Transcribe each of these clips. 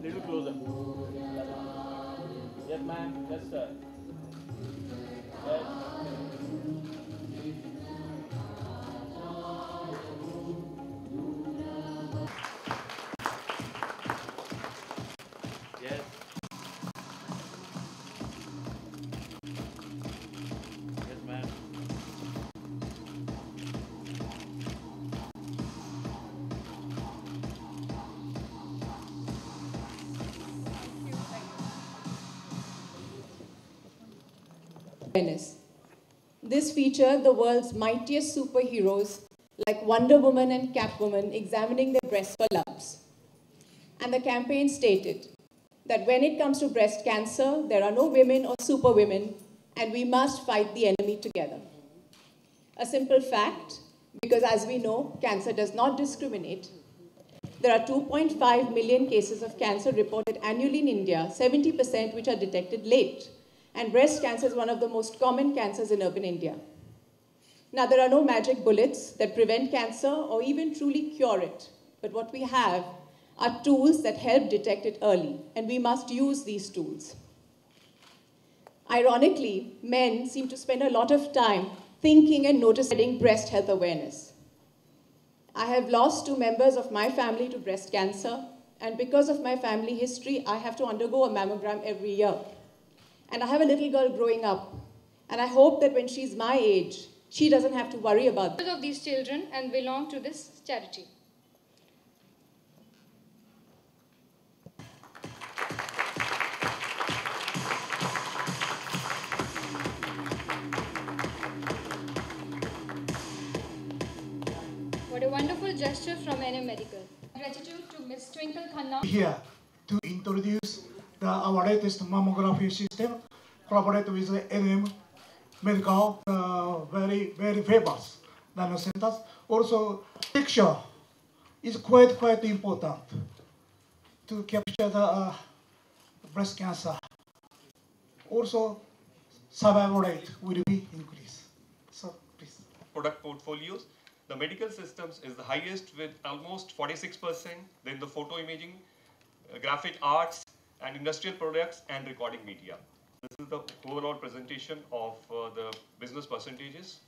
Little closer. Yes, ma'am. Yes, sir. Yes. Awareness. This featured the world's mightiest superheroes like Wonder Woman and Catwoman examining their breasts for lumps. And the campaign stated that when it comes to breast cancer, there are no women or superwomen, and we must fight the enemy together. A simple fact, because as we know, cancer does not discriminate. There are 2.5 million cases of cancer reported annually in India, 70% which are detected late. And breast cancer is one of the most common cancers in urban India. Now, there are no magic bullets that prevent cancer or even truly cure it. But what we have are tools that help detect it early, and we must use these tools. Ironically, men seem to spend a lot of time thinking and noticing breast health awareness. I have lost two members of my family to breast cancer, and because of my family history, I have to undergo a mammogram every year. And I have a little girl growing up, and I hope that when she's my age, she doesn't have to worry about Because of these children and belong to this charity. What a wonderful gesture from NM Medical. Gratitude to Ms. Twinkle Khanna. here to introduce the, our latest mammography system, collaborate with the NM Medical, uh, very, very famous nano centers. Also, picture is quite, quite important to capture the uh, breast cancer. Also, survival rate will be increased. So, please. product portfolios. The medical systems is the highest with almost 46%, then the photo imaging, uh, graphic arts, and industrial products and recording media. This is the overall presentation of uh, the business percentages.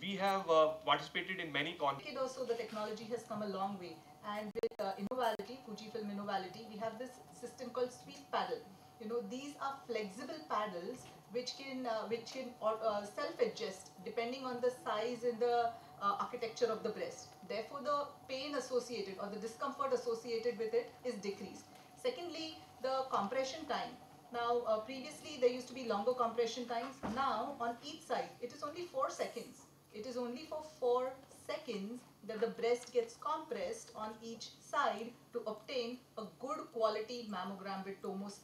We have uh, participated in many con- decade also the technology has come a long way and with uh, Innovality, Fujifilm Innovality, we have this system called sweep paddle. You know, these are flexible paddles which can uh, which can uh, self-adjust depending on the size and the uh, architecture of the breast. Therefore, the pain associated or the discomfort associated with it is decreased. Secondly, the compression time. Now, uh, previously there used to be longer compression times. Now, on each side, it is only 4 seconds. It is only for 4 seconds that the breast gets compressed on each side to obtain a good quality mammogram with tomosynthesis.